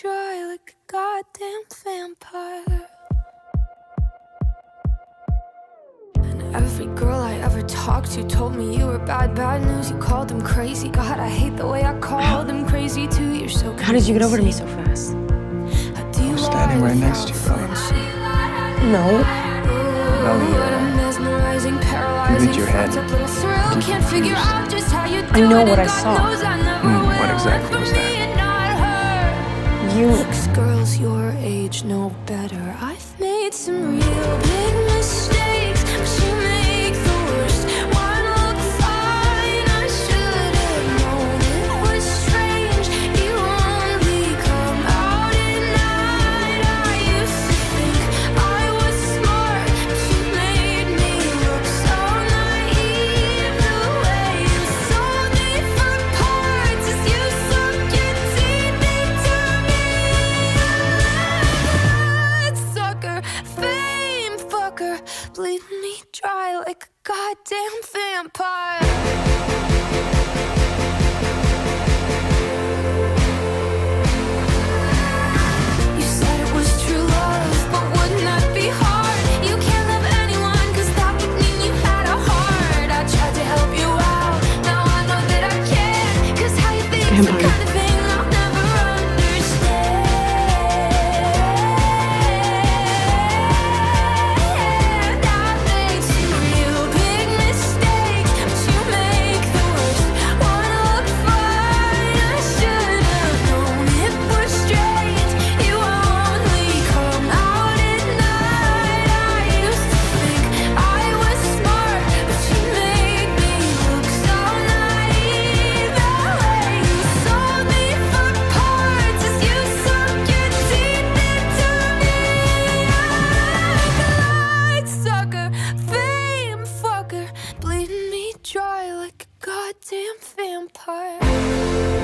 dry like a goddamn vampire. And every girl I ever talked to told me you were bad, bad news. You called them crazy. God, I hate the way I called them crazy too. You're so. How did you get over to me so fast? How do you standing right next to you, without No. No, you What a mesmerizing, paralyzing, Moved your head. fucked thrill. Can't figure out just how you do I know it, what I saw. knows I never hmm, will. what exactly was that? You. Girls your age know better. I've made some real big like a goddamn vampire. me dry like a goddamn vampire.